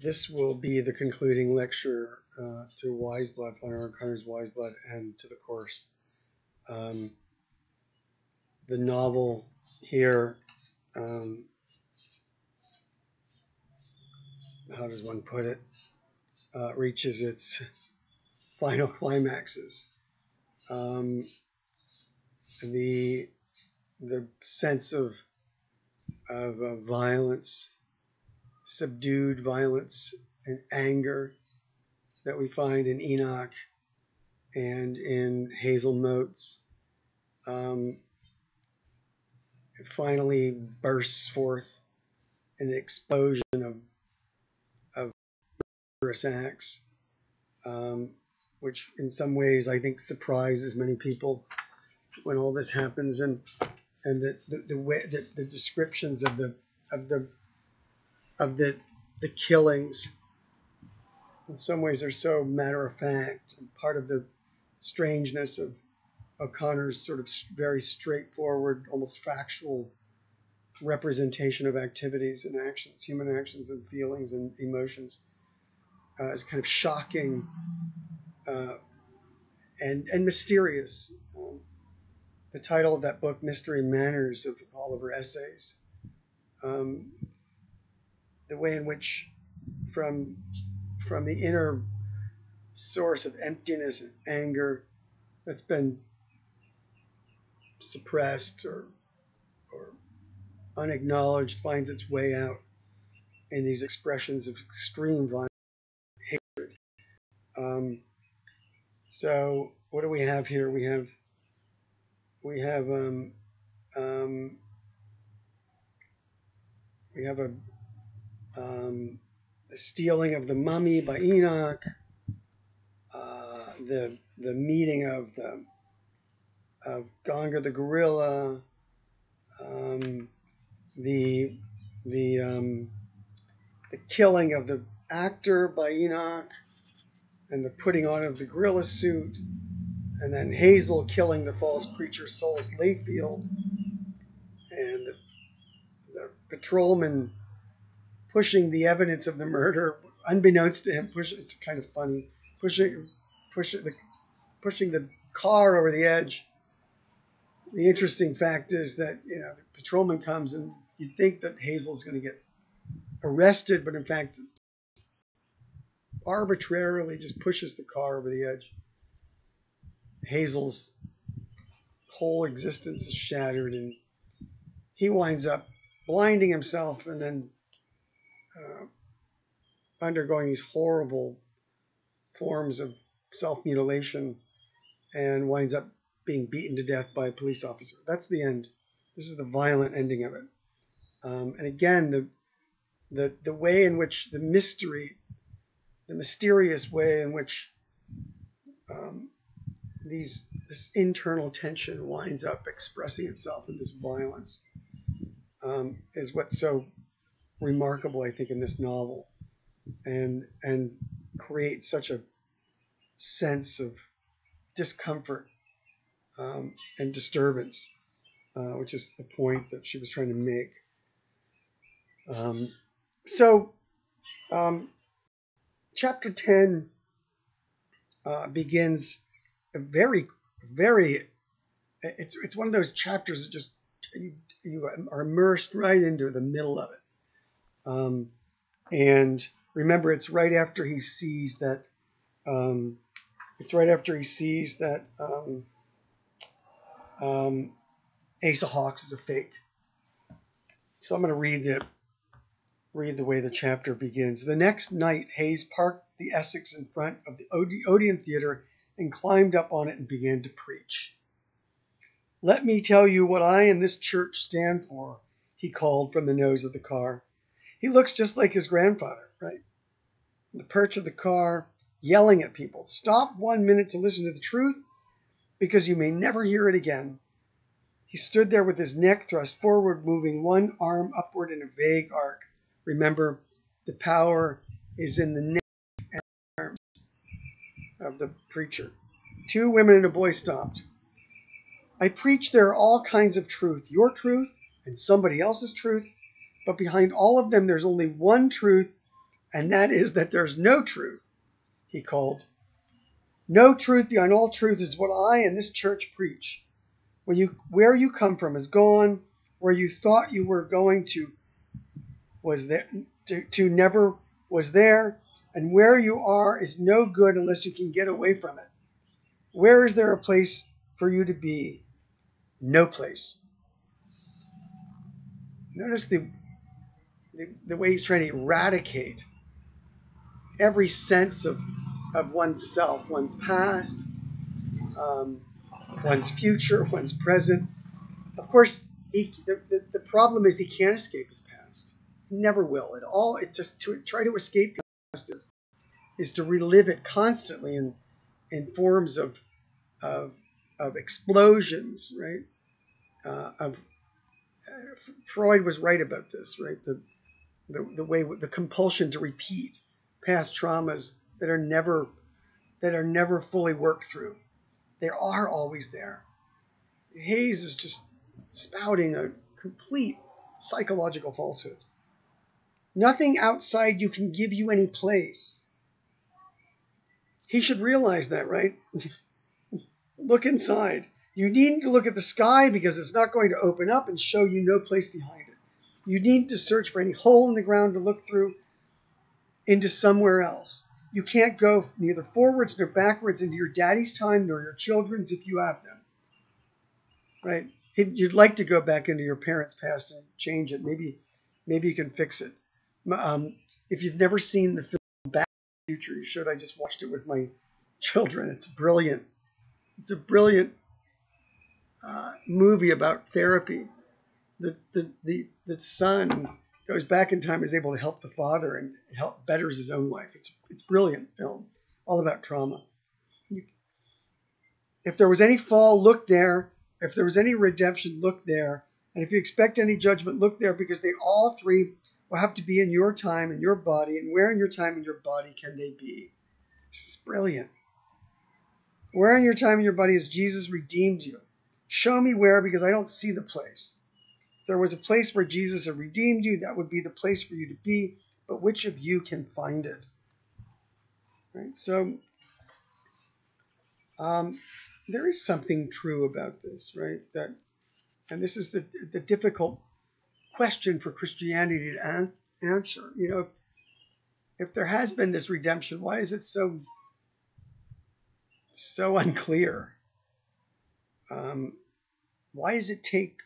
this will be the concluding lecture uh, to Wise Blood, Flannery O'Connor's Wise Blood, and to the course. Um, the novel here, um, how does one put it, uh, reaches its final climaxes. Um, the the sense of of uh, violence, subdued violence and anger that we find in Enoch and in Hazel Motes. Um, finally bursts forth in an explosion of of murderous acts, um, which in some ways I think surprises many people when all this happens, and and the the, the way the, the descriptions of the of the of the the killings in some ways they're so matter of fact and part of the strangeness of O'Connor's sort of very straightforward, almost factual representation of activities and actions, human actions and feelings and emotions, uh, is kind of shocking uh, and and mysterious. Um, the title of that book, Mystery Manners, of all of her essays, um, the way in which, from from the inner source of emptiness and anger that's been suppressed or or unacknowledged finds its way out in these expressions of extreme violence hatred. Um, so what do we have here? We have we have um, um, we have a um, the stealing of the mummy by Enoch, uh, the the meeting of the of Gonga the gorilla, um, the the um, the killing of the actor by Enoch, and the putting on of the gorilla suit, and then Hazel killing the false preacher Solace Layfield, and the, the patrolman pushing the evidence of the murder, unbeknownst to him, push it's kind of funny, pushing pushing the pushing the car over the edge. The interesting fact is that you know the patrolman comes and you think that Hazel's going to get arrested, but in fact arbitrarily just pushes the car over the edge. Hazel's whole existence is shattered, and he winds up blinding himself and then uh, undergoing these horrible forms of self mutilation and winds up being beaten to death by a police officer. That's the end. This is the violent ending of it. Um, and again, the, the the way in which the mystery, the mysterious way in which um, these this internal tension winds up expressing itself in this violence um, is what's so remarkable, I think, in this novel, and and creates such a sense of discomfort um, and disturbance, uh, which is the point that she was trying to make. Um, so, um, chapter 10 uh, begins a very, very, it's, it's one of those chapters that just, you, you are immersed right into the middle of it. Um, and remember, it's right after he sees that, um, it's right after he sees that um, um, Asa Hawks is a fake. So I'm going to read the read the way the chapter begins. The next night, Haze parked the Essex in front of the Odeon Theater and climbed up on it and began to preach. Let me tell you what I and this church stand for, he called from the nose of the car. He looks just like his grandfather, right? the perch of the car, yelling at people. Stop one minute to listen to the truth because you may never hear it again. He stood there with his neck thrust forward, moving one arm upward in a vague arc. Remember, the power is in the neck and arms of the preacher. Two women and a boy stopped. I preach there are all kinds of truth your truth and somebody else's truth, but behind all of them, there's only one truth and that is that there's no truth, he called. No truth beyond all truth is what I and this church preach. When you, where you come from is gone, where you thought you were going to was there to, to never was there, and where you are is no good unless you can get away from it. Where is there a place for you to be? No place. Notice the, the, way he's trying to eradicate every sense of, of oneself, one's past, um, one's future, one's present. Of course, he, the, the, the problem is he can't escape his past. He never will. It all it just to try to escape your past is to relive it constantly in in forms of of, of explosions, right? Uh, of Freud was right about this, right? The, the, the way the compulsion to repeat past traumas that are never that are never fully worked through. They are always there. Haze is just spouting a complete psychological falsehood. Nothing outside you can give you any place. He should realize that, right? look inside. You needn't look at the sky because it's not going to open up and show you no place behind. You need to search for any hole in the ground to look through into somewhere else. You can't go neither forwards nor backwards into your daddy's time nor your children's if you have them. Right? You'd like to go back into your parents' past and change it. Maybe, maybe you can fix it. Um, if you've never seen the film Back to the Future, you should. I just watched it with my children. It's brilliant. It's a brilliant uh, movie about therapy. The, the, the, the son goes back in time, is able to help the father and help betters his own life. It's, it's brilliant film, all about trauma. If there was any fall, look there. If there was any redemption, look there. And if you expect any judgment, look there because they all three will have to be in your time and your body. And where in your time and your body can they be? This is brilliant. Where in your time and your body has Jesus redeemed you? Show me where because I don't see the place. There was a place where Jesus had redeemed you, that would be the place for you to be, but which of you can find it? Right? So um, there is something true about this, right? That and this is the the difficult question for Christianity to an, answer. You know, if, if there has been this redemption, why is it so so unclear? Um, why does it take?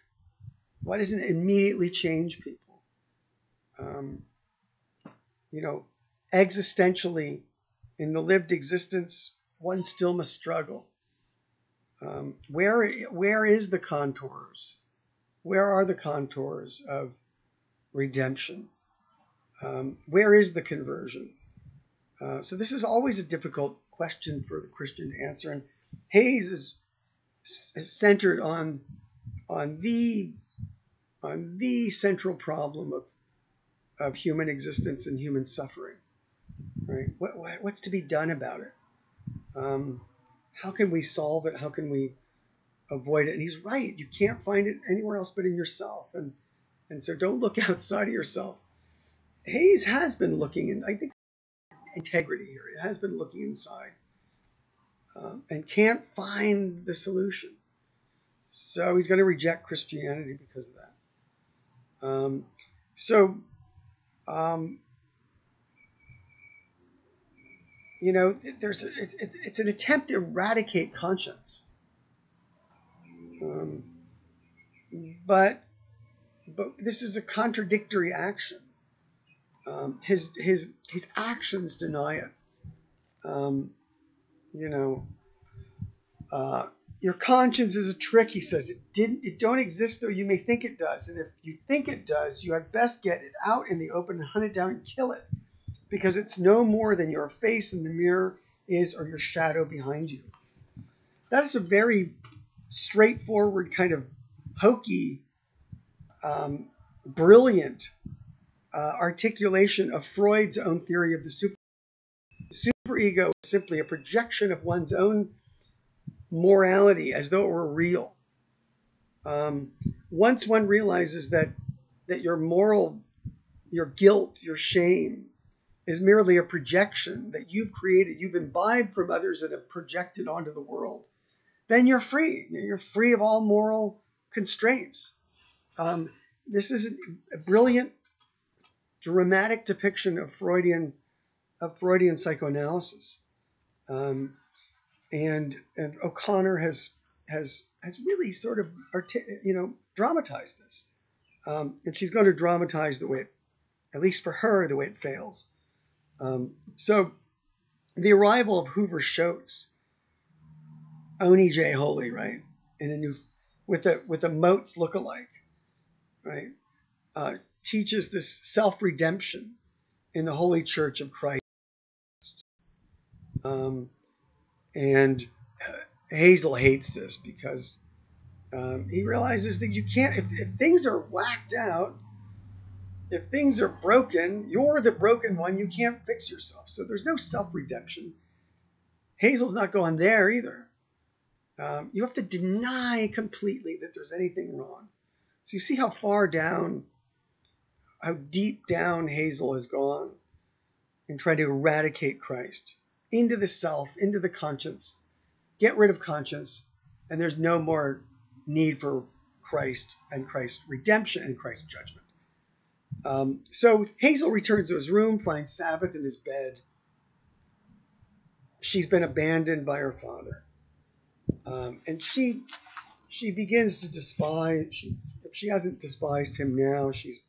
Why doesn't it immediately change people? Um, you know, existentially, in the lived existence, one still must struggle. Um, where where is the contours? Where are the contours of redemption? Um, where is the conversion? Uh, so this is always a difficult question for the Christian to answer, and Haze is is centered on on the on the central problem of of human existence and human suffering. Right? What, what what's to be done about it? Um, how can we solve it? How can we avoid it? And he's right. You can't find it anywhere else but in yourself. And and so don't look outside of yourself. Haze has been looking, and I think integrity here. It has been looking inside um, and can't find the solution. So he's going to reject Christianity because of that. Um, so, um, you know, there's a, it's, it's an attempt to eradicate conscience. Um, but but this is a contradictory action. Um, his his his actions deny it. Um, you know, uh, your conscience is a trick, he says. It didn't it don't exist though you may think it does. And if you think it does, you had best get it out in the open and hunt it down and kill it. Because it's no more than your face in the mirror is or your shadow behind you. That is a very straightforward, kind of hokey, um, brilliant uh, articulation of Freud's own theory of the super superego is simply a projection of one's own morality as though it were real. Um, once one realizes that that your moral, your guilt, your shame, is merely a projection that you've created, you've imbibed from others and have projected onto the world, then you're free. You're free of all moral constraints. Um, this is a brilliant, dramatic depiction of Freudian of Freudian psychoanalysis, um, and and O'Connor has has has really sort of you know dramatized this, um, and she's going to dramatize the way it, at least for her, the way it fails. Um, so, the arrival of Hoover Shoats, Onnie Jay Holy, right, in a new with a with a Motes lookalike, right, uh, teaches this self redemption in the Holy Church of Christ. Um, and uh, Hazel hates this because um, he realizes that you can't, if, if things are whacked out, if things are broken, you're the broken one. You can't fix yourself. So there's no self redemption. Hazel's not going there either. Um, you have to deny completely that there's anything wrong. So you see how far down, how deep down Hazel has gone in trying to eradicate Christ into the self, into the conscience. Get rid of conscience, and there's no more need for Christ and Christ's redemption and Christ's judgment. Um, so Hazel returns to his room, finds Sabbath in his bed. She's been abandoned by her father, um, and she she begins to despise. She, she hasn't despised him now, she's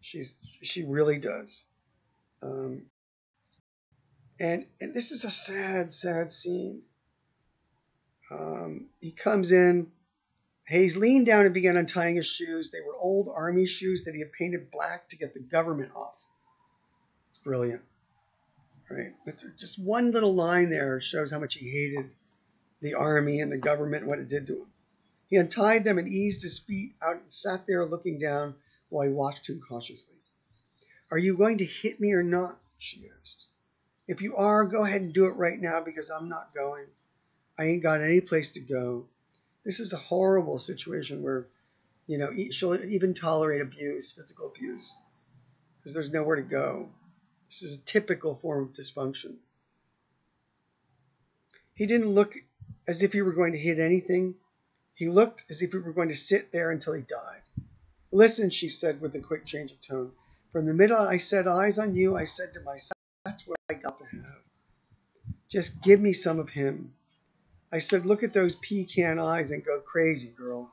she's she really does. Um, and and this is a sad, sad scene. Um, he comes in. Haze leaned down and began untying his shoes. They were old army shoes that he had painted black to get the government off. It's brilliant. Right? It's just one little line there shows how much he hated the army and the government and what it did to him. He untied them and eased his feet out and sat there looking down while he watched him cautiously. Are you going to hit me or not? she asked. If you are, go ahead and do it right now because I'm not going. I ain't got any place to go. This is a horrible situation where, you know, she'll even tolerate abuse, physical abuse, because there's nowhere to go. This is a typical form of dysfunction. He didn't look as if he were going to hit anything. He looked as if he were going to sit there until he died. Listen, she said with a quick change of tone. From the minute I set eyes on you, I said to myself, that's what I got to have. Just give me some of him. I said, look at those pecan eyes and go crazy, girl.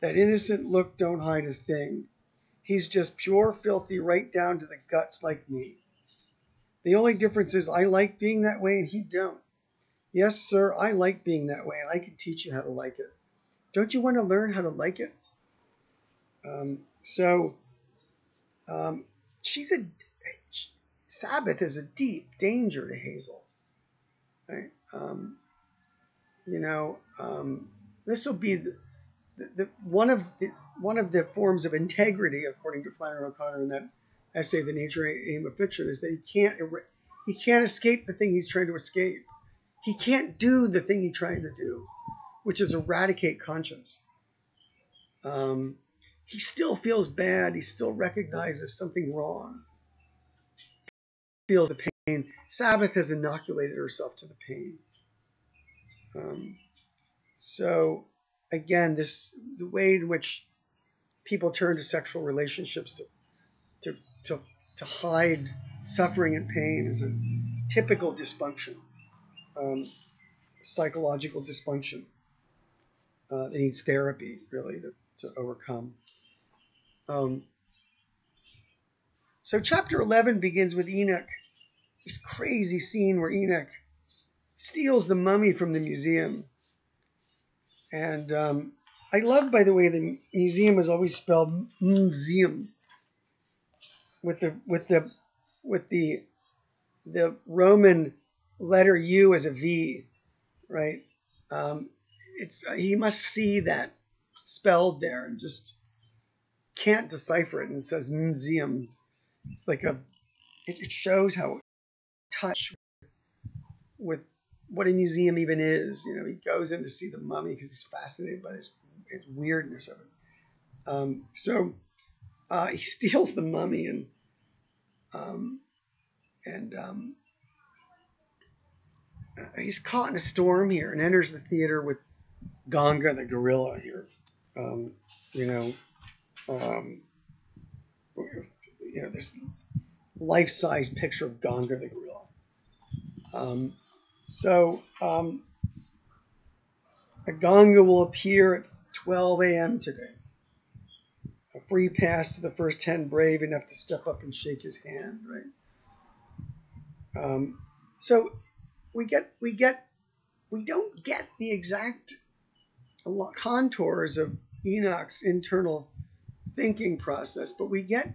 That innocent look don't hide a thing. He's just pure filthy right down to the guts like me. The only difference is I like being that way and he don't. Yes, sir, I like being that way and I can teach you how to like it. Don't you want to learn how to like it? Um, so um, she's a Sabbath is a deep danger to Hazel. Right? Um, you know, um, this will be the, the, the, one of the one of the forms of integrity, according to Flannery O'Connor in that essay, "The Nature and Aim of Fiction," is that he can't he can't escape the thing he's trying to escape. He can't do the thing he's trying to do, which is eradicate conscience. Um, he still feels bad. He still recognizes something wrong feels the pain. Sabbath has inoculated herself to the pain. Um, so again, this the way in which people turn to sexual relationships to to to, to hide suffering and pain is a typical dysfunction, um, psychological dysfunction. Uh, it needs therapy really to, to overcome. Um, so chapter 11 begins with Enoch, this crazy scene where Enoch steals the mummy from the museum. And um, I love, by the way, the museum is always spelled museum with the with the with the the Roman letter U as a V, right? Um, it's he must see that spelled there and just can't decipher it and says museum it's like a it, it shows how touch with what a museum even is. You know, he goes in to see the mummy because he's fascinated by this, this weirdness of it. Um, so uh, he steals the mummy, and Um, and um, he's caught in a storm here and enters the theater with Gonga the gorilla here. Um, you know, um, you know this life-size picture of Gonga the gorilla. Um, so um, a Gonga will appear at 12 a.m. today. A free pass to the first 10 brave enough to step up and shake his hand, right? Um, so we get we get we don't get the exact contours of Enoch's internal thinking process, but we get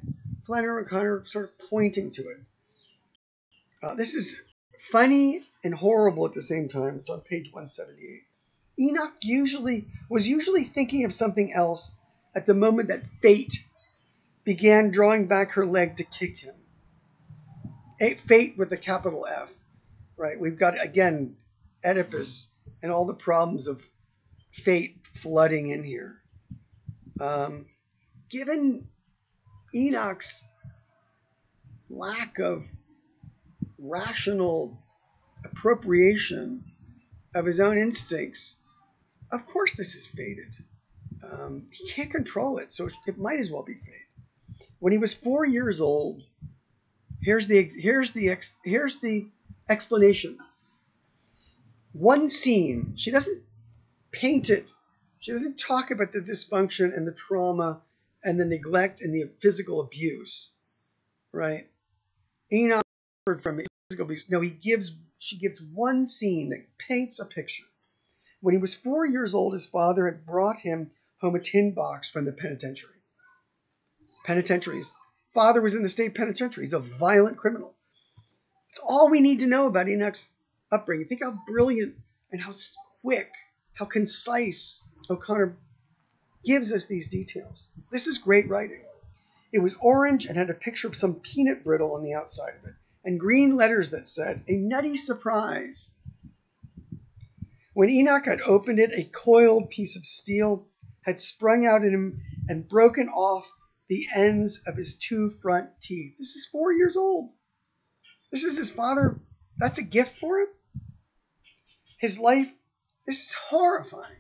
Flannery O'Connor sort of pointing to it. Uh, this is funny and horrible at the same time. It's on page 178. Enoch usually was usually thinking of something else at the moment that fate began drawing back her leg to kick him. Fate with a capital F, right? We've got again Oedipus and all the problems of fate flooding in here. Um, given Enoch's lack of rational appropriation of his own instincts, of course this is fated. Um, he can't control it, so it might as well be fate. When he was four years old, here's the here's the here's the explanation. One scene. She doesn't paint it. She doesn't talk about the dysfunction and the trauma and the neglect and the physical abuse, right? Enoch from physical abuse. No, he gives. She gives one scene that paints a picture. When he was four years old, his father had brought him home a tin box from the penitentiary. Penitentiaries. Father was in the state penitentiary. He's a violent criminal. It's all we need to know about Enoch's upbringing. Think how brilliant and how quick, how concise O'Connor gives us these details. This is great writing. It was orange and had a picture of some peanut brittle on the outside of it, and green letters that said, A nutty surprise. When Enoch had opened it, a coiled piece of steel had sprung out at him and broken off the ends of his two front teeth. This is four years old. This is his father. That's a gift for him. His life, this is horrifying?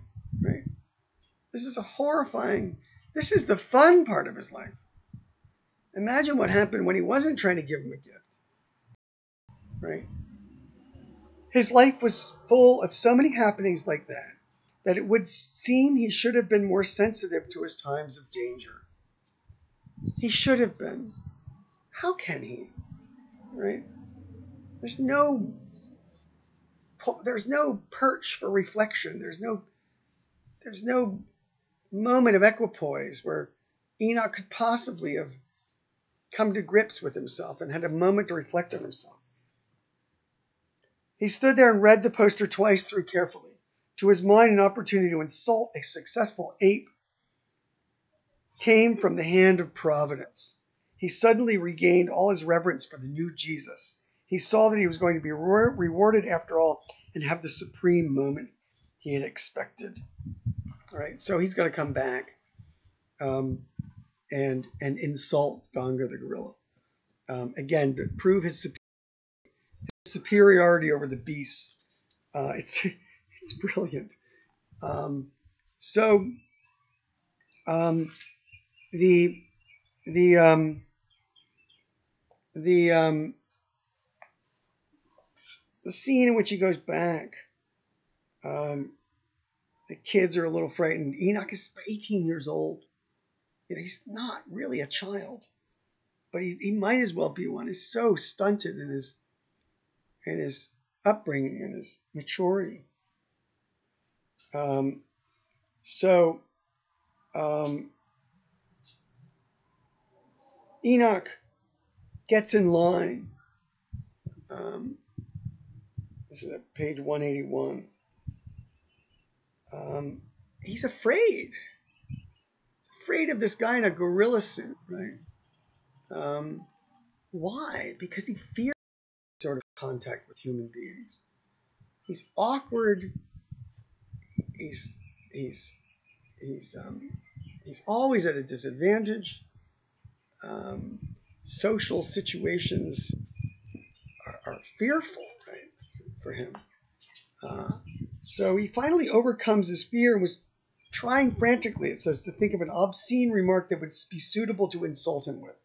This is a horrifying, this is the fun part of his life. Imagine what happened when he wasn't trying to give him a gift. Right? His life was full of so many happenings like that that it would seem he should have been more sensitive to his times of danger. He should have been. How can he? Right? There's no there's no perch for reflection. There's no there's no moment of equipoise where Enoch could possibly have come to grips with himself and had a moment to reflect on himself. He stood there and read the poster twice through carefully. To his mind, an opportunity to insult a successful ape came from the hand of providence. He suddenly regained all his reverence for the new Jesus. He saw that he was going to be rewarded after all and have the supreme moment he had expected. All right, so he's going to come back um, and and insult Gonga the gorilla um, again to prove his, his, superiority over the beasts. Uh, it's it's brilliant. Um, so um, the the um, the um, the scene in which he goes back um, the kids are a little frightened. Enoch is 18 years old. You know, he's not really a child, but he, he might as well be one. He's so stunted in his in his upbringing and his maturity. Um, so um, Enoch gets in line. Um, this is at page 181 um, he's afraid. He's afraid of this guy in a gorilla suit, right? Um, why? Because he fears sort of contact with human beings. He's awkward. He's he's he's um, he's always at a disadvantage. Um, social situations are, are fearful, right, for him. Uh, so he finally overcomes his fear and was trying frantically, it says, to think of an obscene remark that would be suitable to insult him with.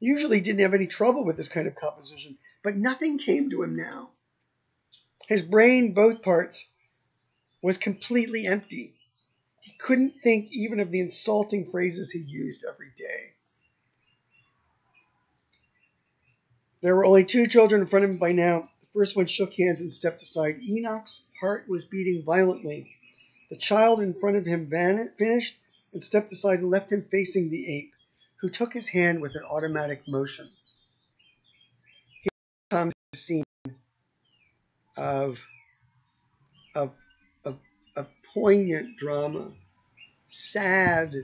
Usually didn't have any trouble with this kind of composition, but nothing came to him now. His brain, both parts, was completely empty. He couldn't think even of the insulting phrases he used every day. There were only two children in front of him by now. First one shook hands and stepped aside. Enoch's heart was beating violently. The child in front of him finished and stepped aside and left him facing the ape, who took his hand with an automatic motion. Here comes the scene of, of, of, of poignant drama, sad,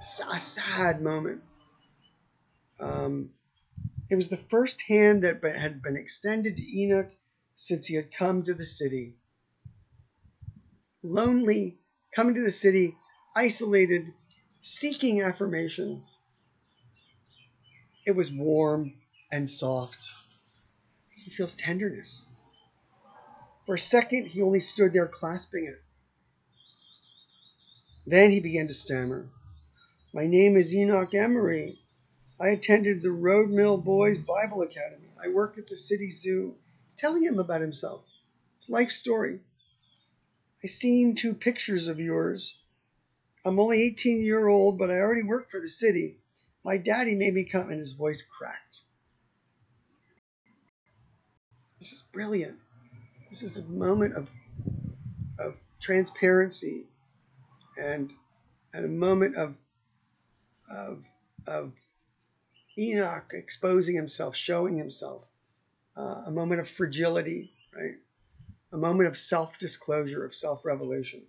sad moment. Um, it was the first hand that had been extended to Enoch since he had come to the city. Lonely, coming to the city, isolated, seeking affirmation. It was warm and soft. He feels tenderness. For a second, he only stood there clasping it. Then he began to stammer. My name is Enoch Emery. I attended the Rodemill Boys Bible Academy. I work at the city zoo. It's telling him about himself, his life story. I seen two pictures of yours. I'm only 18 year old, but I already work for the city. My daddy made me come, and his voice cracked. This is brilliant. This is a moment of, of transparency and, and a moment of, of, of Enoch exposing himself, showing himself, uh, a moment of fragility, right? A moment of self disclosure, of self revelation.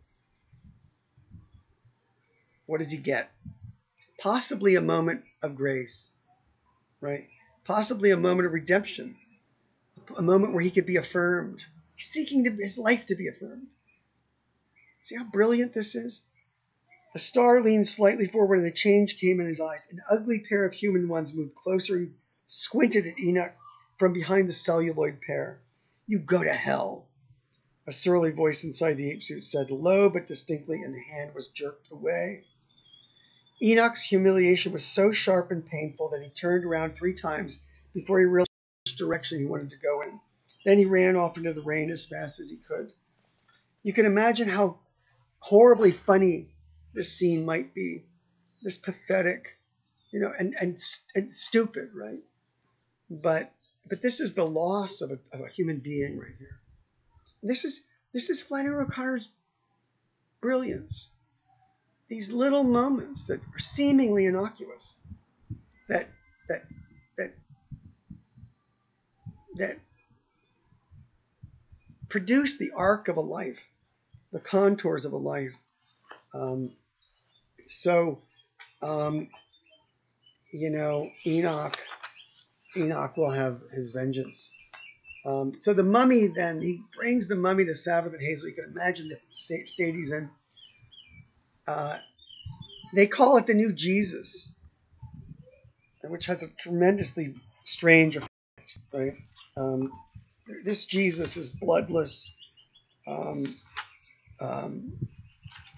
What does he get? Possibly a moment of grace, right? Possibly a moment of redemption, a moment where he could be affirmed. He's seeking to, his life to be affirmed. See how brilliant this is? The star leaned slightly forward and a change came in his eyes. An ugly pair of human ones moved closer and squinted at Enoch from behind the celluloid pair. You go to hell. A surly voice inside the ape suit said low but distinctly, and the hand was jerked away. Enoch's humiliation was so sharp and painful that he turned around three times before he realized which direction he wanted to go in. Then he ran off into the rain as fast as he could. You can imagine how horribly funny this scene might be, this pathetic, you know, and and, and stupid, right? But but this is the loss of a, of a human being right here. This is this is Flannery O'Connor's brilliance. These little moments that are seemingly innocuous, that that that that produce the arc of a life, the contours of a life. Um, so, um, you know, Enoch, Enoch will have his vengeance. Um, so the mummy then, he brings the mummy to Sabbath and Hazel. You can imagine the state he's in. Uh, they call it the new Jesus, which has a tremendously strange effect, right? Um, this Jesus is bloodless, um, um,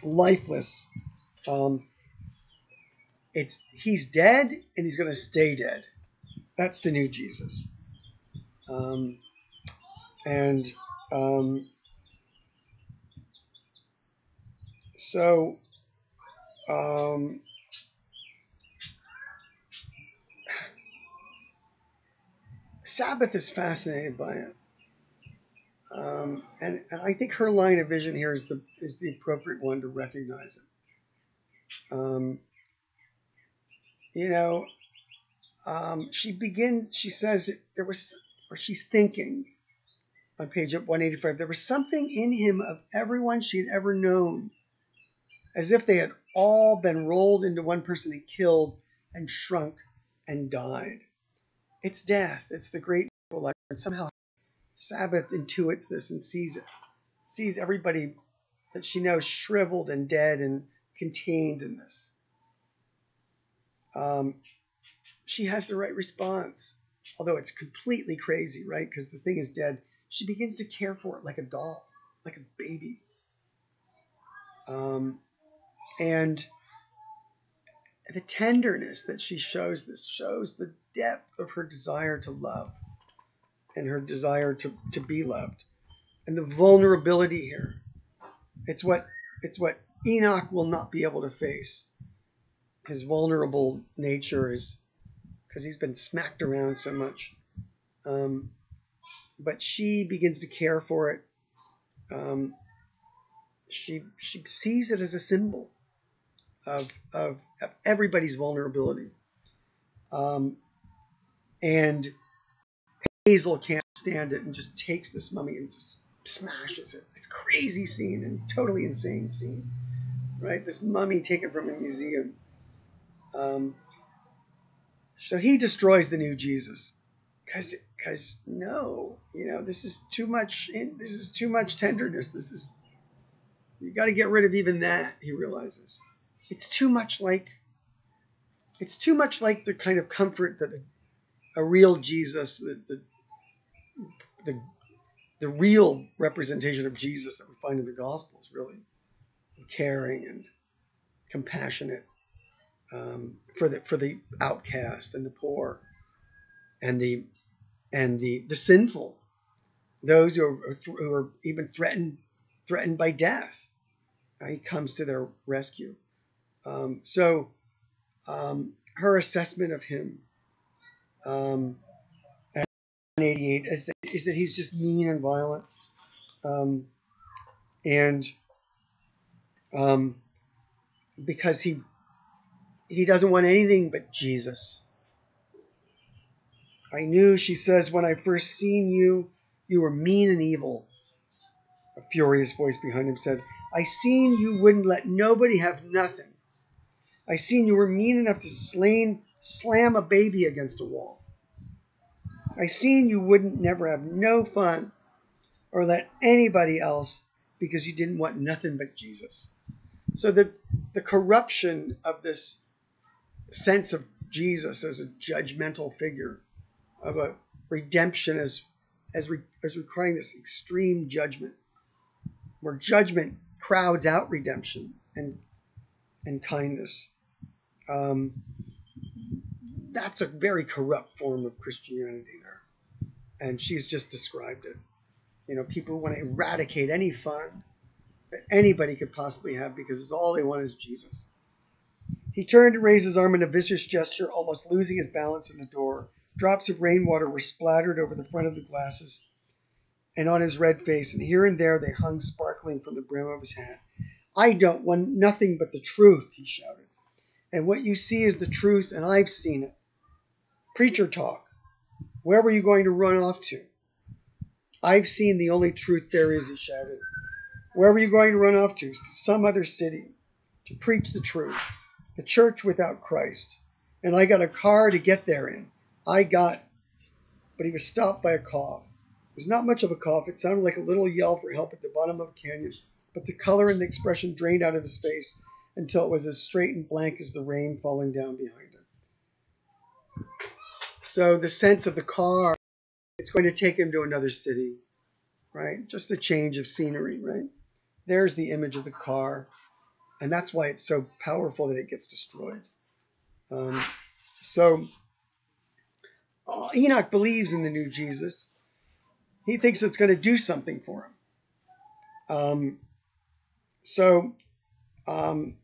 lifeless, um, it's he's dead and he's going to stay dead. That's the new Jesus. Um, and um, so um, Sabbath is fascinated by it. Um, and, and I think her line of vision here is the is the appropriate one to recognize it. Um, you know, um, she begins, she says there was, or she's thinking on page 185, there was something in him of everyone she had ever known, as if they had all been rolled into one person and killed and shrunk and died. It's death. It's the great life. And somehow Sabbath intuits this and sees it, sees everybody that she knows shriveled and dead and contained in this. Um, she has the right response. Although it's completely crazy, right? Because the thing is dead. She begins to care for it like a doll, like a baby. Um, and the tenderness that she shows this shows the depth of her desire to love and her desire to, to be loved. And the vulnerability here it's what it's what enoch will not be able to face. His vulnerable nature is because he's been smacked around so much. Um, but she begins to care for it. Um, she she sees it as a symbol of, of, of everybody's vulnerability. Um, and Hazel can't stand it and just takes this mummy and just smashes it. It's crazy scene and totally insane scene, right? This mummy taken from a museum. Um, so he destroys the new Jesus, because because no, you know this is too much. This is too much tenderness. This is you got to get rid of even that. He realizes it's too much like it's too much like the kind of comfort that a, a real Jesus, the, the, the the real representation of Jesus that we find in the Gospels, really caring and compassionate um, for the for the outcast and the poor and the and the the sinful, those who are, who are even threatened threatened by death. He comes to their rescue. Um, so um, her assessment of him um, at 88 is that, is that he's just mean and violent. Um, and um, because he he doesn't want anything but Jesus. I knew, she says, when I first seen you, you were mean and evil. A furious voice behind him said, I seen you wouldn't let nobody have nothing. I seen you were mean enough to slain, slam a baby against a wall. I seen you wouldn't never have no fun or let anybody else because you didn't want nothing but Jesus. So the the corruption of this sense of Jesus as a judgmental figure, of a redemption as as, re, as requiring this extreme judgment, where judgment crowds out redemption and and kindness. Um, that's a very corrupt form of Christianity. And she's just described it. You know, people want to eradicate any fun that anybody could possibly have because all they want is Jesus. He turned and raised his arm in a vicious gesture, almost losing his balance in the door. Drops of rainwater were splattered over the front of the glasses and on his red face, and here and there they hung sparkling from the brim of his hat. I don't want nothing but the truth, he shouted. And what you see is the truth, and I've seen it. Preacher talk. Where were you going to run off to? I've seen the only truth there is, he shouted. Where were you going to run off to? Some other city. To preach the truth. The church without Christ. And I got a car to get there in. I got. But he was stopped by a cough. It was not much of a cough. It sounded like a little yell for help at the bottom of a canyon but the color and the expression drained out of his face until it was as straight and blank as the rain falling down behind. So the sense of the car, it's going to take him to another city, right? Just a change of scenery, right? There's the image of the car, and that's why it's so powerful that it gets destroyed. Um, so uh, Enoch believes in the new Jesus. He thinks it's going to do something for him. Um, so um,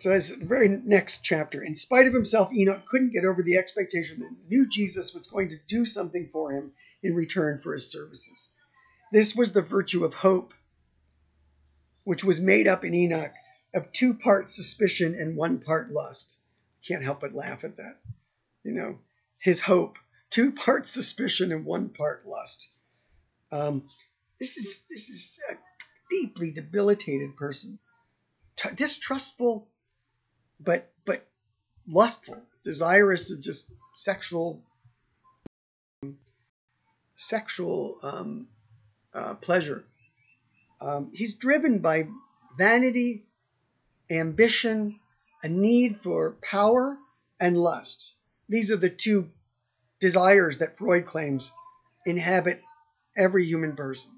says the very next chapter in spite of himself, Enoch couldn't get over the expectation that new Jesus was going to do something for him in return for his services. This was the virtue of hope, which was made up in Enoch of two parts suspicion and one part lust. Can't help but laugh at that. You know, his hope, two parts suspicion and one part lust. Um, this is this is a deeply debilitated person, T- distrustful, but but lustful, desirous of just sexual sexual um, uh, pleasure. Um, he's driven by vanity, ambition, a need for power, and lust. these are the two desires that Freud claims inhabit every human person.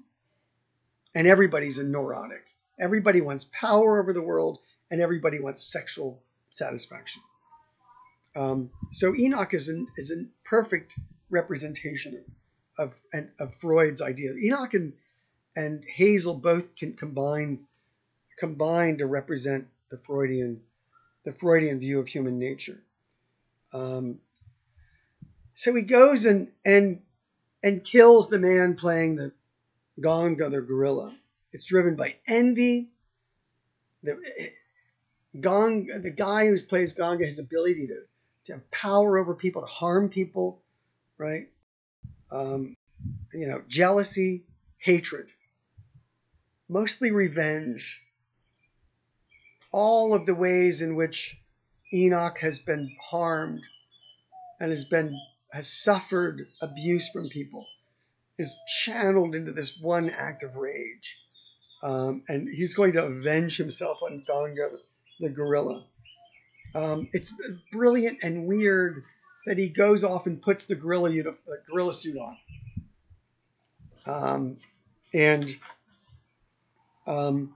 And everybody's a neurotic. Everybody wants power over the world, and everybody wants sexual satisfaction. Um, so Enoch is an is a perfect representation of of, of Freud's idea. Enoch and and Hazel both can combine combine to represent the Freudian the Freudian view of human nature. Um, so he goes and and and kills the man playing the gong the gorilla. It's driven by envy. Gong, the guy who plays Gonga, his ability to, to have power over people, to harm people, right? Um, you know, jealousy, hatred, mostly revenge. All of the ways in which Enoch has been harmed and has been has suffered abuse from people is channeled into this one act of rage. Um, and he's going to avenge himself on Gonga, the gorilla. Um, it's brilliant and weird that he goes off and puts the gorilla, the gorilla suit on. Um, and um,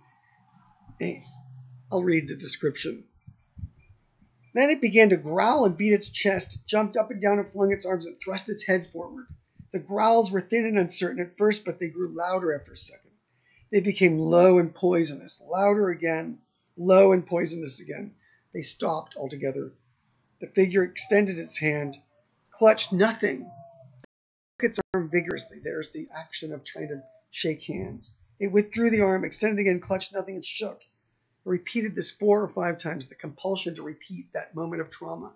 eh, I'll read the description. Then it began to growl and beat its chest, jumped up and down and flung its arms and thrust its head forward. The growls were thin and uncertain at first, but they grew louder after a second. They became low and poisonous, louder again, low and poisonous again. They stopped altogether. The figure extended its hand, clutched nothing, took its arm vigorously. There's the action of trying to shake hands. It withdrew the arm, extended again, clutched nothing, and shook It repeated this four or five times, the compulsion to repeat that moment of trauma.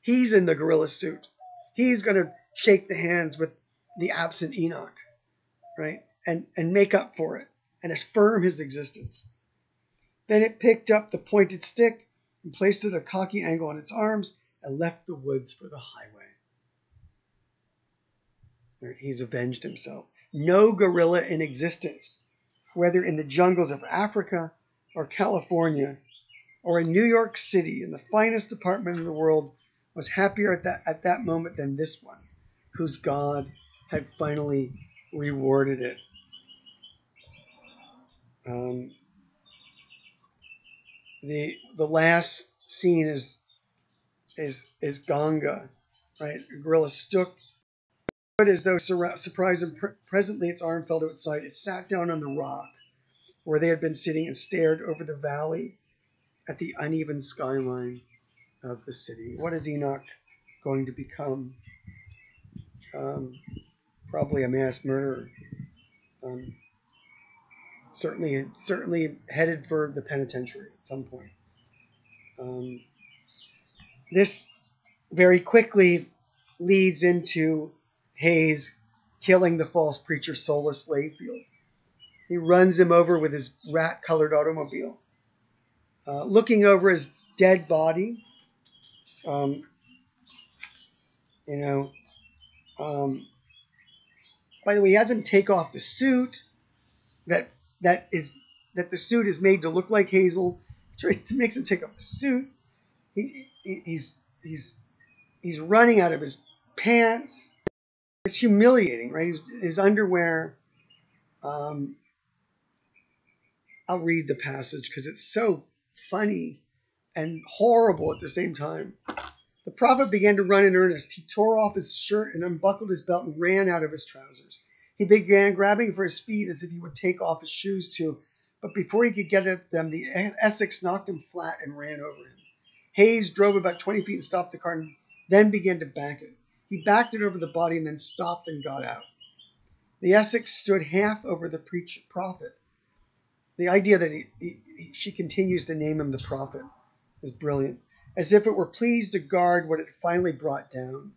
He's in the gorilla suit. He's going to shake the hands with the absent Enoch, right? And, and make up for it and affirm his existence. Then it picked up the pointed stick and placed it at a cocky angle on its arms and left the woods for the highway. He's avenged himself. No gorilla in existence, whether in the jungles of Africa or California or in New York City in the finest apartment in the world was happier at that at that moment than this one, whose God had finally rewarded it. Um, the the last scene is is is Gonga, right? Gorilla stood as though surprised, and pre- presently its arm fell to its side. It sat down on the rock where they had been sitting and stared over the valley at the uneven skyline of the city. What is Enoch going to become? Um, probably a mass murderer. Um, certainly, certainly headed for the penitentiary at some point. Um, this very quickly leads into Haze killing the false preacher Solace Layfield. He runs him over with his rat colored automobile. Uh, looking over his dead body, um, you know, um, by the way, he has him take off the suit that that is that the suit is made to look like Hazel. It makes him take off the suit. He, he, he's he's he's running out of his pants. It's humiliating, right? His, his underwear. Um, I'll read the passage because it's so funny and horrible at the same time. The prophet began to run in earnest. He tore off his shirt and unbuckled his belt and ran out of his trousers. He began grabbing for his feet as if he would take off his shoes too, but before he could get at them, the Essex knocked him flat and ran over him. Haze drove about 20 feet and stopped the car and then began to back it. He backed it over the body and then stopped and got out. The Essex stood half over the preach prophet the idea that he, he, she continues to name him the prophet is brilliant, as if it were pleased to guard what it finally brought down.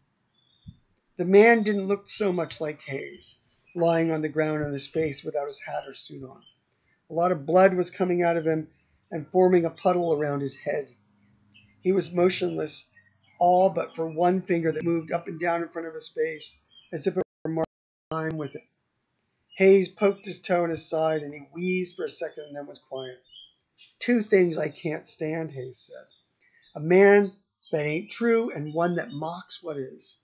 The man didn't look so much like Haze, lying on the ground on his face without his hat or suit on. A lot of blood was coming out of him and forming a puddle around his head. He was motionless, all but for one finger that moved up and down in front of his face, as if it were marking time with it. Haze poked his toe in his side and he wheezed for a second and then was quiet. Two things I can't stand, Haze said. A man that ain't true and one that mocks what is.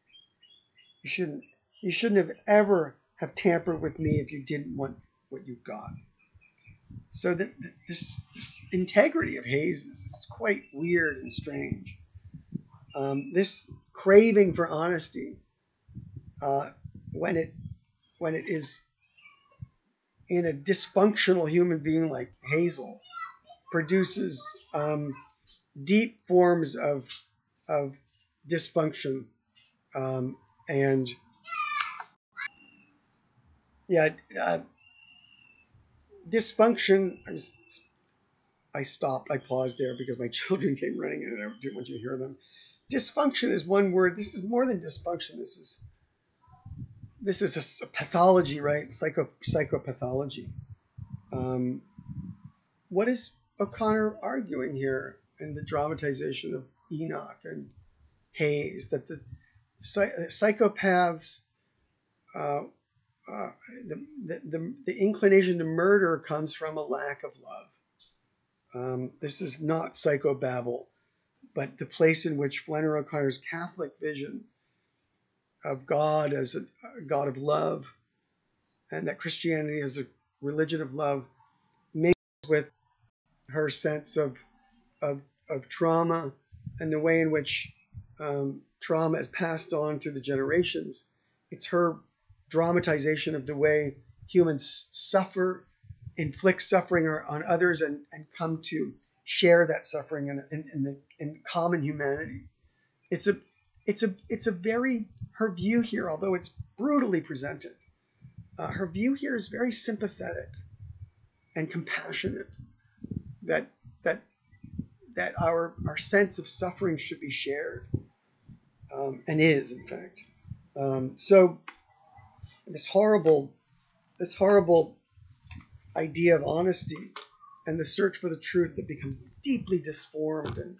You shouldn't you shouldn't have ever have tampered with me if you didn't want what you got. So that this, this, integrity of Haze is quite weird and strange. Um, this craving for honesty, uh, when it when it is in a dysfunctional human being like Hazel, produces um, deep forms of of dysfunction um, and yeah uh, dysfunction I, was, I stopped i paused there because my children came running in and i didn't want you to hear them. Dysfunction is one word this is more than dysfunction this is this is a, pathology right? Psycho psychopathology. Um, what is o'connor arguing here in the dramatization of enoch and haze that the psychopaths uh, uh, the, the, the, inclination to murder comes from a lack of love. Um, this is not psychobabble, but the place in which Flannery O'Connor's Catholic vision of God as a, a God of love and that Christianity is a religion of love mixed with her sense of, of, of trauma and the way in which um, trauma is passed on through the generations. It's her dramatization of the way humans suffer, inflict suffering on others, and, and come to share that suffering in, in, in, the, in common humanity. It's a it's a it's a very her view here, although it's brutally presented. Uh, her view here is very sympathetic and compassionate. That that that our our sense of suffering should be shared, um, and is in fact. Um, so this horrible, this horrible idea of honesty and the search for the truth that becomes deeply disformed and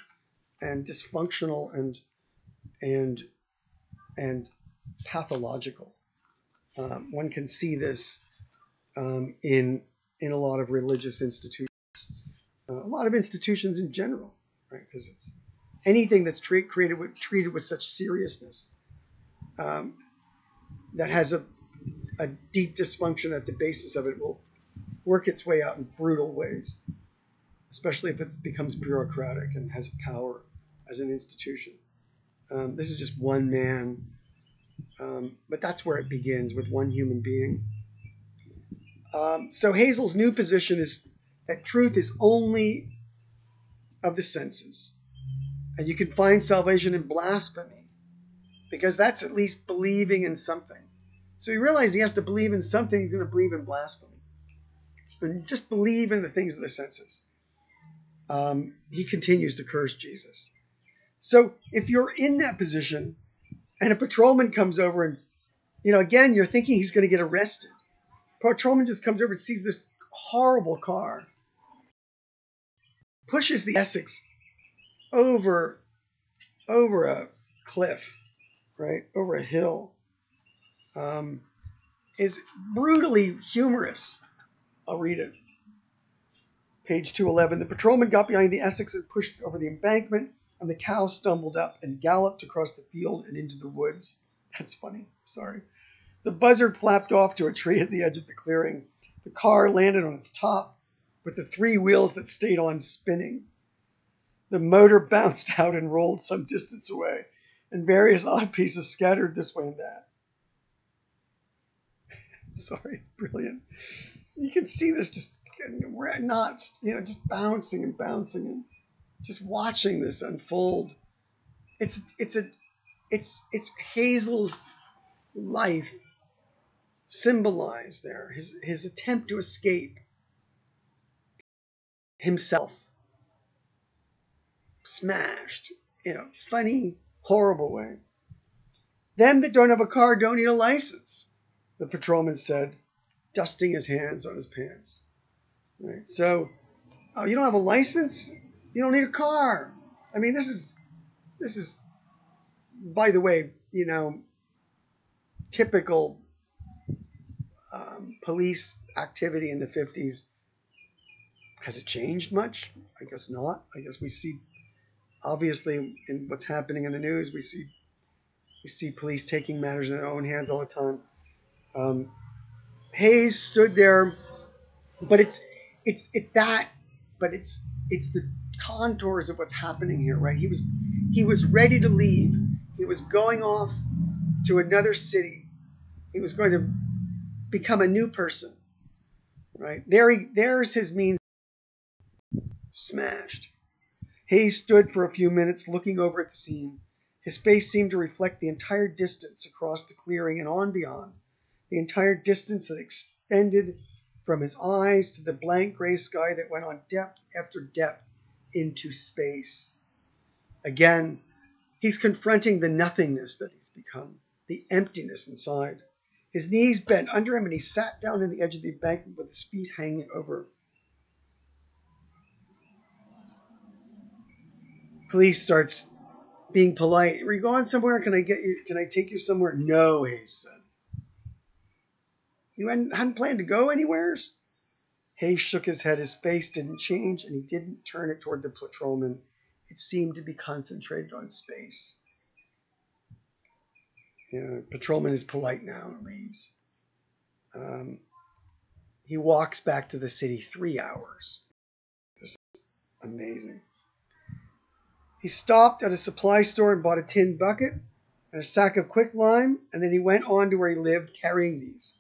and dysfunctional and and and pathological. Um, one can see this um, in in a lot of religious institutions, uh, a lot of institutions in general, right? Because it's anything that's treat, created with, treated with such seriousness um, that has a a deep dysfunction at the basis of it will work its way out in brutal ways, especially if it becomes bureaucratic and has power as an institution. Um, this is just one man, um, but that's where it begins with one human being. Um, so Hazel's new position is that truth is only of the senses, and you can find salvation in blasphemy, because that's at least believing in something. So he realized he has to believe in something. He's going to believe in blasphemy. And just believe in the things of the senses. Um, he continues to curse Jesus. So if you're in that position and a patrolman comes over and, you know, again, you're thinking he's going to get arrested. Patrolman just comes over and sees this horrible car, pushes the Essex over, over a cliff, right, over a hill um, is brutally humorous. I'll read it. Page 211. The patrolman got behind the Essex and pushed over the embankment, and the cow stumbled up and galloped across the field and into the woods. That's funny. Sorry. The buzzard flapped off to a tree at the edge of the clearing. The car landed on its top with the three wheels that stayed on spinning. The motor bounced out and rolled some distance away, and various odd pieces scattered this way and that. Sorry, brilliant. You can see this just not, you know, just bouncing and bouncing and just watching this unfold. It's it's a it's it's Hazel's life symbolized there. His his attempt to escape himself smashed in a funny, horrible way. Them that don't have a car don't need a license the patrolman said, dusting his hands on his pants. Right. So, oh, you don't have a license? You don't need a car. I mean, this is this is, by the way, you know, typical um, police activity in the 50s. Has it changed much? I guess not. I guess we see obviously, in what's happening in the news, we see we see police taking matters in their own hands all the time. Um, Haze stood there, but it's it's it's that, but it's it's the contours of what's happening here, right? He was he was ready to leave. He was going off to another city. He was going to become a new person, right? There he, there's his means smashed. Haze stood for a few minutes looking over at the scene. His face seemed to reflect the entire distance across the clearing and on beyond, the entire distance that extended from his eyes to the blank gray sky that went on depth after depth into space. Again, he's confronting the nothingness that he's become, the emptiness inside. His knees bent under him, and he sat down on the edge of the embankment with his feet hanging over. Police starts being polite. Are you going somewhere? Can I get you? Can I take you somewhere? No, Haze said. You hadn't, hadn't planned to go anywheres? Haze shook his head. His face didn't change, and he didn't turn it toward the patrolman. It seemed to be concentrated on space. You know, patrolman is polite now and leaves. Um, he walks back to the city three hours. This is amazing. He stopped at a supply store and bought a tin bucket and a sack of quicklime, and then he went on to where he lived carrying these.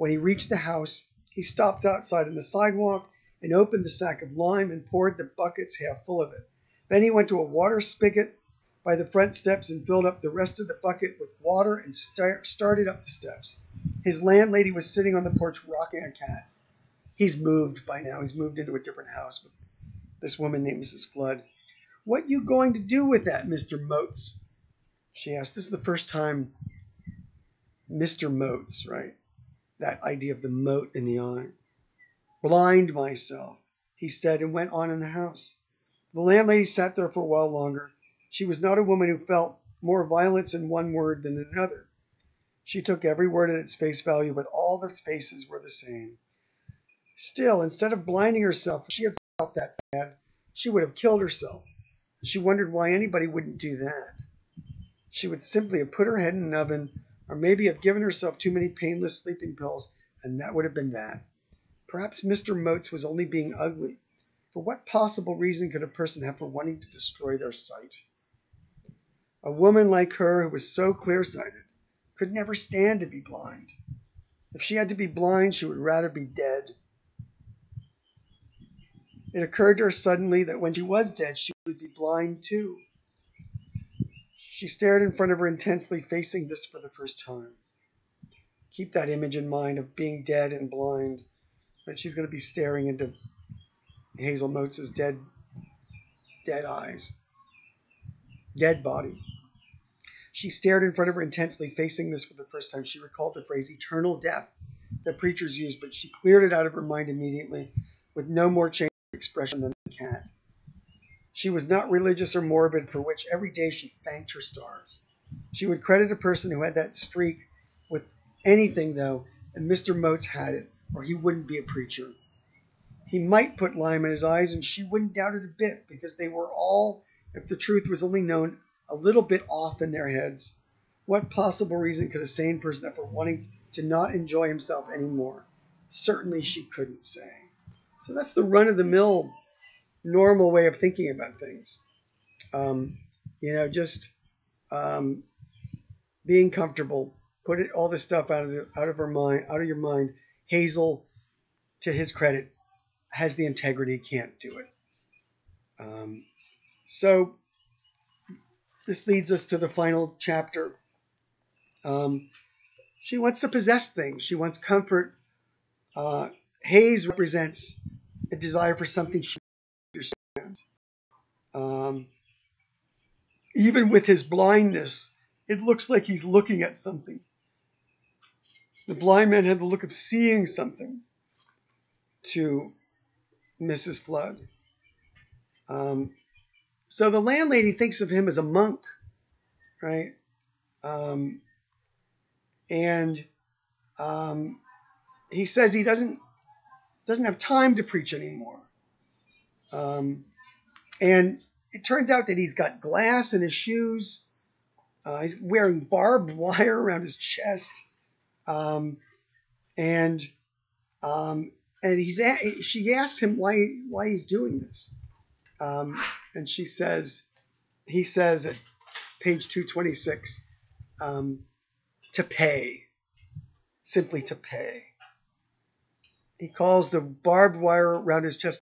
When he reached the house, he stopped outside on the sidewalk and opened the sack of lime and poured the buckets half full of it. Then he went to a water spigot by the front steps and filled up the rest of the bucket with water and start, started up the steps. His landlady was sitting on the porch rocking a cat. He's moved by now. He's moved into a different house with this woman named Mrs. Flood. What you going to do with that, Mr. Motes? She asked. This is the first time Mr. Motes, right? That idea of the mote in the eye. Blind myself, he said, and went on in the house. The landlady sat there for a while longer. She was not a woman who felt more violence in one word than another. She took every word at its face value, but all the faces were the same. Still, instead of blinding herself, she had felt that bad, she would have killed herself. She wondered why anybody wouldn't do that. She would simply have put her head in an oven or maybe have given herself too many painless sleeping pills, and that would have been that. Perhaps Mr. Motes was only being ugly. For what possible reason could a person have for wanting to destroy their sight? A woman like her, who was so clear sighted, could never stand to be blind. If she had to be blind, she would rather be dead. It occurred to her suddenly that when she was dead, she would be blind too. She stared in front of her intensely, facing this for the first time. Keep that image in mind of being dead and blind. But she's going to be staring into Hazel Motes' dead, dead eyes, dead body. She stared in front of her intensely, facing this for the first time. She recalled the phrase eternal death that preachers use, but she cleared it out of her mind immediately with no more change of expression than the cat. She was not religious or morbid, for which every day she thanked her stars. She would credit a person who had that streak with anything, though, and Mr. Motes had it, or he wouldn't be a preacher. He might put lime in his eyes, and she wouldn't doubt it a bit, because they were all, if the truth was only known, a little bit off in their heads. What possible reason could a sane person have for wanting to not enjoy himself anymore? Certainly she couldn't say. So that's the run of the mill normal way of thinking about things. Um, you know, just um, being comfortable, put it all this stuff out of out of her mind, out of your mind. Hazel, to his credit, has the integrity, can't do it. Um, so this leads us to the final chapter. Um, she wants to possess things. She wants comfort. Uh, Haze represents a desire for something she um, even with his blindness, it looks like he's looking at something. The blind man had the look of seeing something to Mrs. Flood. Um, so the landlady thinks of him as a monk, right? Um, and um, he says he doesn't doesn't have time to preach anymore. Um, and it turns out that he's got glass in his shoes. Uh, he's wearing barbed wire around his chest, um, and um, and he's a- she asks him why why he's doing this, um, and she says, he says at page two twenty six, um, to pay, simply to pay. He calls the barbed wire around his chest.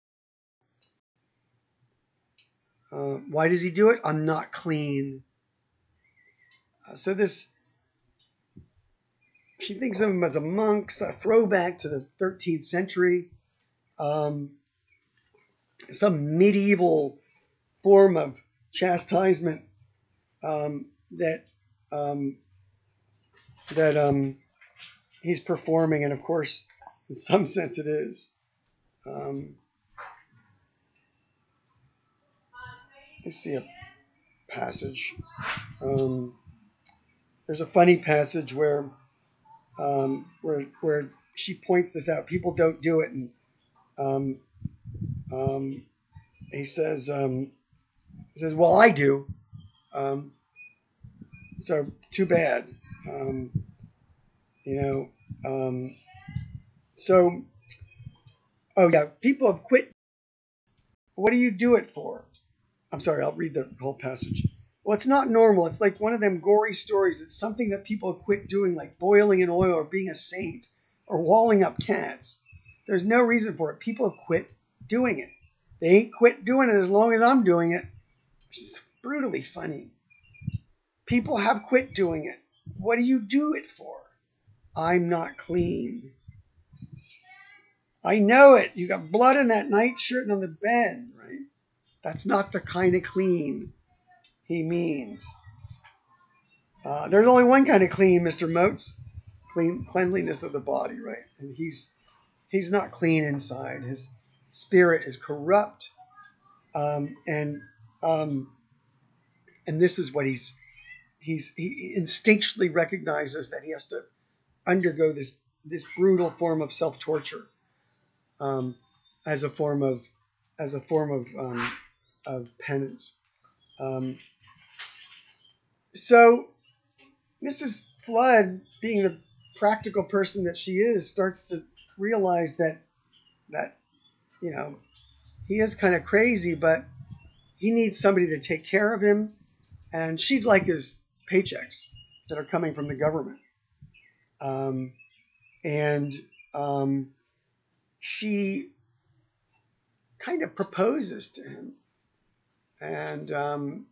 Why does he do it? I'm not clean. Uh, so this, she thinks of him as a monk, a throwback to the 13th century, um, some medieval form of chastisement um, that um, that um, he's performing, and of course, in some sense, it is. Um, let's see a passage. Um, there's a funny passage where, um, where where she points this out. People don't do it, and um, um, he says um, he says, "Well, I do." Um, so too bad. Um, you know. Um, so, oh yeah, people have quit. What do you do it for? I'm sorry, I'll read the whole passage. Well, it's not normal. It's like one of them gory stories. It's something that people quit doing, like boiling in oil or being a saint or walling up cats. There's no reason for it. People have quit doing it. They ain't quit doing it as long as I'm doing it. It's brutally funny. People have quit doing it. What do you do it for? I'm not clean. I know it. You got blood in that nightshirt and on the bed? That's not the kind of clean he means. Uh, there's only one kind of clean, Mr. Motes. Clean cleanliness of the body, right? And he's he's not clean inside. His spirit is corrupt, um, and um, and this is what he's he's he instinctually recognizes that he has to undergo this this brutal form of self torture um, as a form of as a form of um, of penance. Um, so Mrs. Flood, being the practical person that she is, starts to realize that that you know he is kind of crazy, but he needs somebody to take care of him, and she'd like his paychecks that are coming from the government. Um, and um, she kind of proposes to him, and um,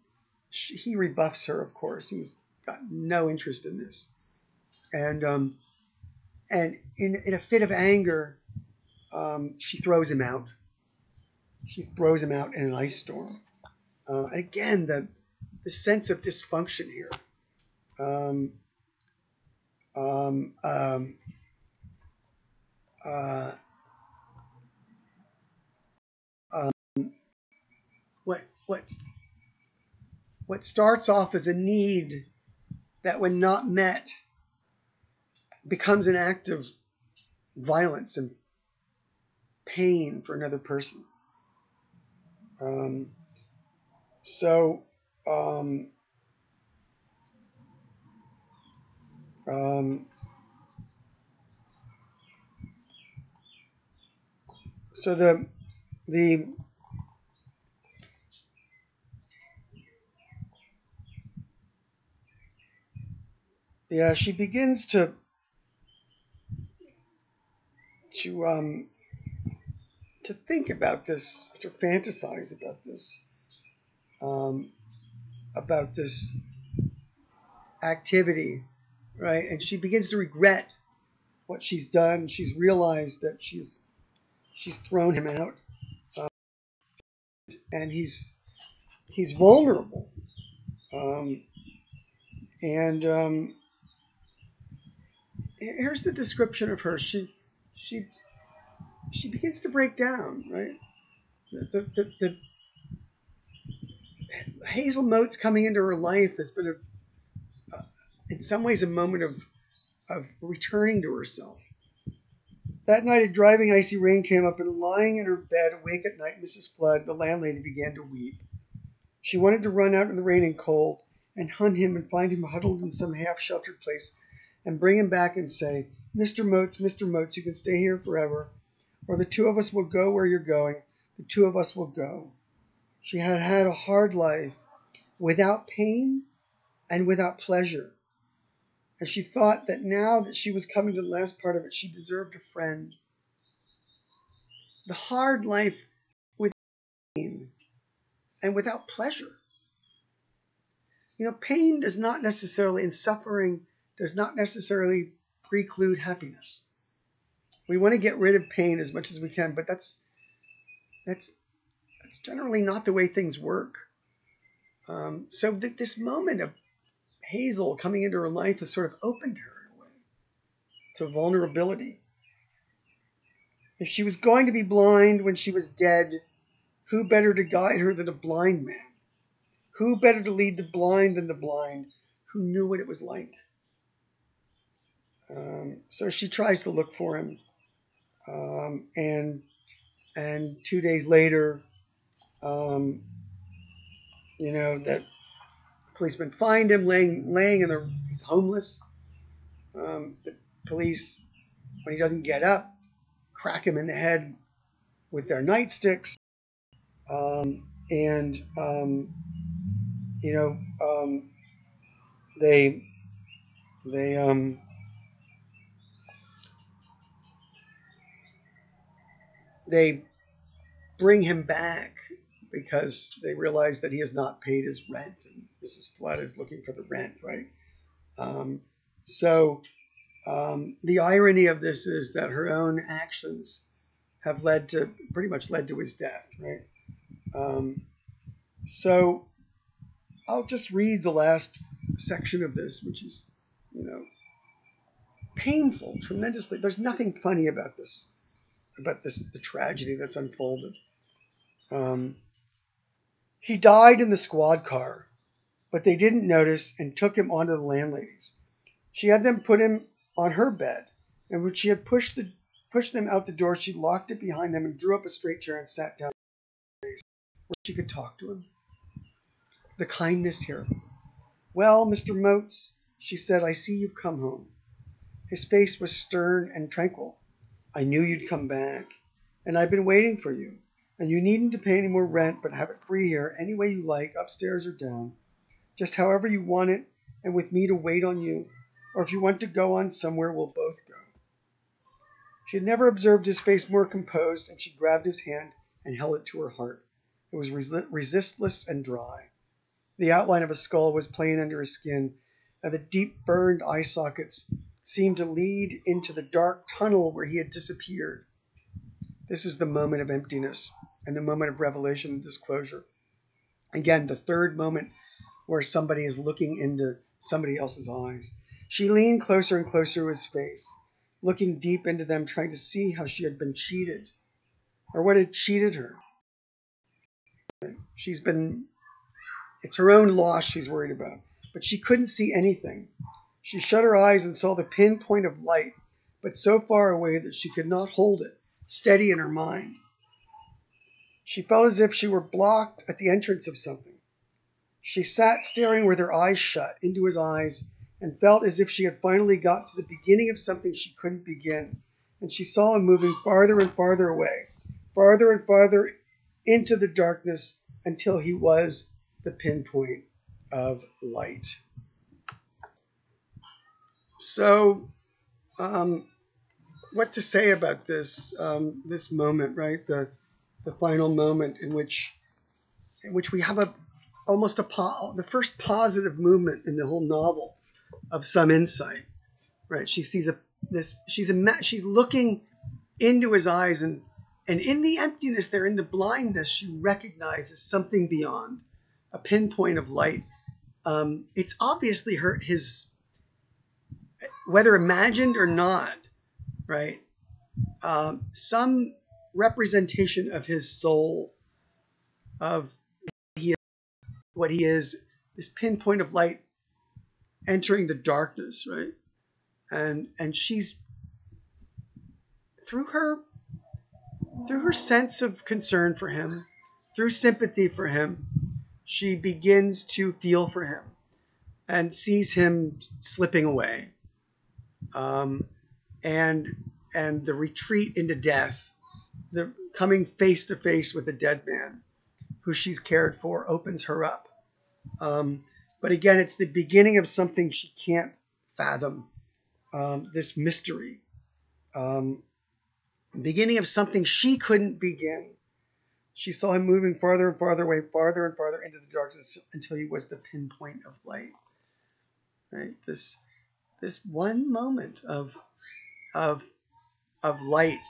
she, he rebuffs her. Of course, he's got no interest in this, and um, and in in a fit of anger, um, she throws him out. She throws him out in an ice storm. Uh, again, the the sense of dysfunction here. Um, um, um, uh, um, what what starts off as a need that, when not met, becomes an act of violence and pain for another person. Um, so um, um, so the the yeah she begins to to um to think about this to fantasize about this um, about this activity, right? And she begins to regret what she's done. She's realized that she's she's thrown him out, uh, and he's he's vulnerable. Um, and um, here's the description of her. She she she begins to break down, right? The the, the, the Hazel Motes coming into her life has been a, uh, in some ways a moment of of returning to herself. That night, a driving icy rain came up, and lying in her bed, awake at night, Mrs. Flood, the landlady, began to weep. She wanted to run out in the rain and cold and hunt him and find him huddled in some half sheltered place and bring him back and say, Mr. Motes, Mr. Motes, you can stay here forever, or the two of us will go where you're going. The two of us will go. She had had a hard life without pain and without pleasure. And she thought that now that she was coming to the last part of it, she deserved a friend. The hard life without pain and without pleasure. You know, pain does not necessarily, in suffering does not necessarily preclude happiness. We want to get rid of pain as much as we can, but that's that's that's generally not the way things work. Um, so th- this moment of Hazel coming into her life has sort of opened her in a way to vulnerability. If she was going to be blind when she was dead, who better to guide her than a blind man? Who better to lead the blind than the blind who knew what it was like? Um, so she tries to look for him, um, and and two days later, um, you know that policemen find him laying laying in the he's homeless. Um, the police, when he doesn't get up, crack him in the head with their nightsticks, um, and um, you know they they um, they bring him back because they realize that he has not paid his rent, and Mrs. Flood is looking for the rent, right? Um, so um, the irony of this is that her own actions have led to pretty much led to his death, right? Um, so I'll just read the last section of this, which is, you know, painful, tremendously. There's nothing funny about this, about this the tragedy that's unfolded. Um, he died in the squad car, but they didn't notice and took him onto the landlady's. She had them put him on her bed, and when she had pushed the pushed them out the door, she locked it behind them and drew up a straight chair and sat down where she could talk to him. The kindness here. Well, Mr. Motes, she said, I see you've come home. His face was stern and tranquil. I knew you'd come back, and I've been waiting for you. And you needn't to pay any more rent, but have it free here, any way you like, upstairs or down, just however you want it, and with me to wait on you. Or if you want to go on somewhere, we'll both go. She had never observed his face more composed, and she grabbed his hand and held it to her heart. It was resi- resistless and dry. The outline of a skull was plain under his skin, and the deep burned eye sockets seemed to lead into the dark tunnel where he had disappeared. This is the moment of emptiness and the moment of revelation and disclosure. Again, the third moment where somebody is looking into somebody else's eyes. She leaned closer and closer to his face, looking deep into them, trying to see how she had been cheated or what had cheated her. She's been, it's her own loss she's worried about, but she couldn't see anything. She shut her eyes and saw the pinpoint of light, but so far away that she could not hold it steady in her mind. She felt as if she were blocked at the entrance of something. She sat staring with her eyes shut into his eyes and felt as if she had finally got to the beginning of something she couldn't begin. And she saw him moving farther and farther away, farther and farther into the darkness until he was the pinpoint of light. So, um, what to say about this um, this moment, right? The the final moment in which in which we have a almost a the first positive movement in the whole novel of some insight, right? She sees a this she's a she's looking into his eyes and and in the emptiness there, in the blindness, she recognizes something beyond a pinpoint of light. Um, it's obviously her his whether imagined or not, right? Um, some representation of his soul, of he, what he is, this pinpoint of light entering the darkness, right? And and she's through her through her sense of concern for him, through sympathy for him, she begins to feel for him and sees him slipping away. Um, and and the retreat into death, the coming face to face with a dead man who she's cared for opens her up. Um, but again, it's the beginning of something she can't fathom. Um, this mystery, um, beginning of something she couldn't begin. She saw him moving farther and farther away, farther and farther into the darkness until he was the pinpoint of light. Right? This this one moment of of of light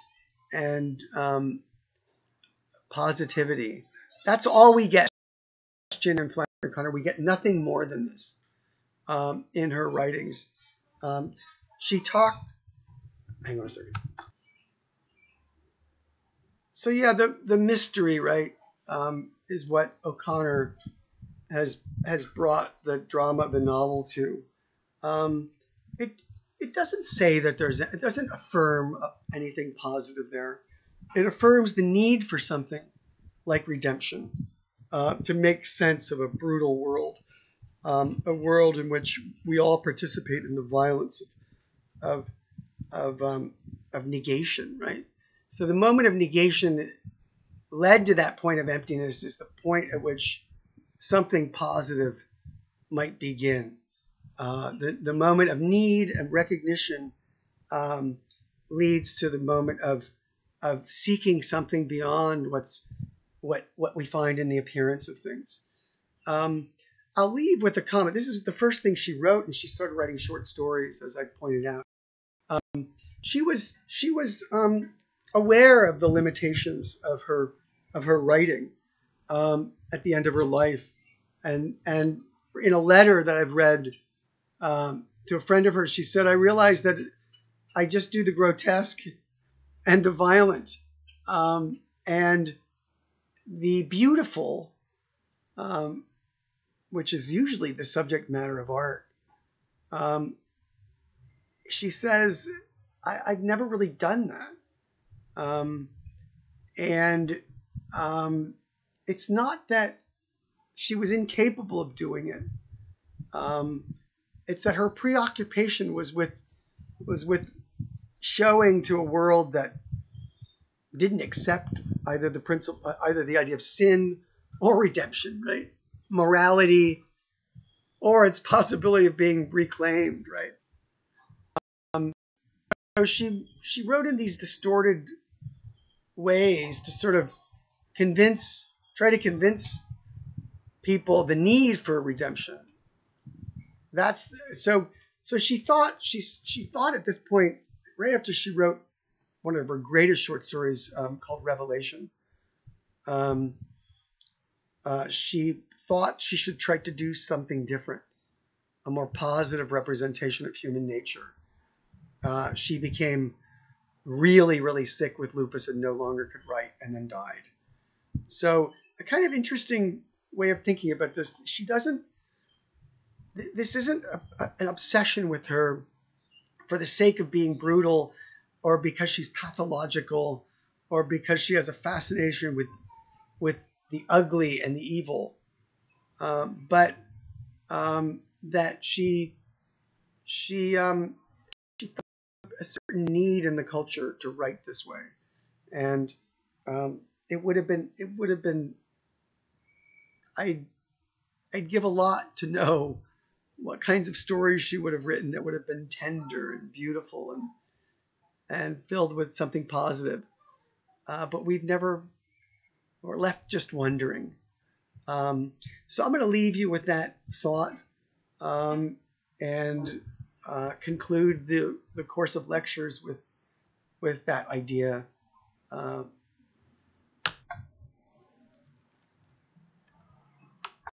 and um, positivity. That's all we get. Jen and Flannery O'Connor. We get nothing more than this um, in her writings. Um, she talked. Hang on a second. So yeah, the the mystery, right, um, is what O'Connor has has brought the drama of the novel to. Um, it it doesn't say that there's it doesn't affirm anything positive there. It affirms the need for something like redemption uh, to make sense of a brutal world, um, a world in which we all participate in the violence of of um, of negation, right? So the moment of negation led to that point of emptiness is the point at which something positive might begin. Uh, the, the moment of need and recognition um, leads to the moment of, of seeking something beyond what's what, what we find in the appearance of things. Um, I'll leave with a comment. This is the first thing she wrote, and she started writing short stories, as I pointed out. Um, she was she was um, aware of the limitations of her of her writing um, at the end of her life, and and in a letter that I've read um, to a friend of hers, she said, "I realized that I just do the grotesque and the violent, um, and the beautiful, um, which is usually the subject matter of art." Um, she says, I, have never really done that." Um, and um, it's not that she was incapable of doing it. Um, it's that her preoccupation was with was with showing to a world that didn't accept either the principle, either the idea of sin or redemption, right? Morality or its possibility of being reclaimed, right? Um, so she she wrote in these distorted ways to sort of convince, try to convince people the need for redemption. That's so. So she thought she she thought at this point, right after she wrote one of her greatest short stories um, called Revelation, um, uh, she thought she should try to do something different, a more positive representation of human nature. Uh, she became really, really sick with lupus and no longer could write and then died. So, a kind of interesting way of thinking about this. She doesn't, this isn't a, a, an obsession with her for the sake of being brutal or because she's pathological or because she has a fascination with, with the ugly and the evil. Um, but um, that she, she, um, she a certain need in the culture to write this way, and um, it would have been it would have been I'd I'd give a lot to know what kinds of stories she would have written that would have been tender and beautiful and and filled with something positive. Uh, but we've never or left just wondering. Um, so I'm going to leave you with that thought. Um, and uh, conclude the, the course of lectures with, with that idea. Uh,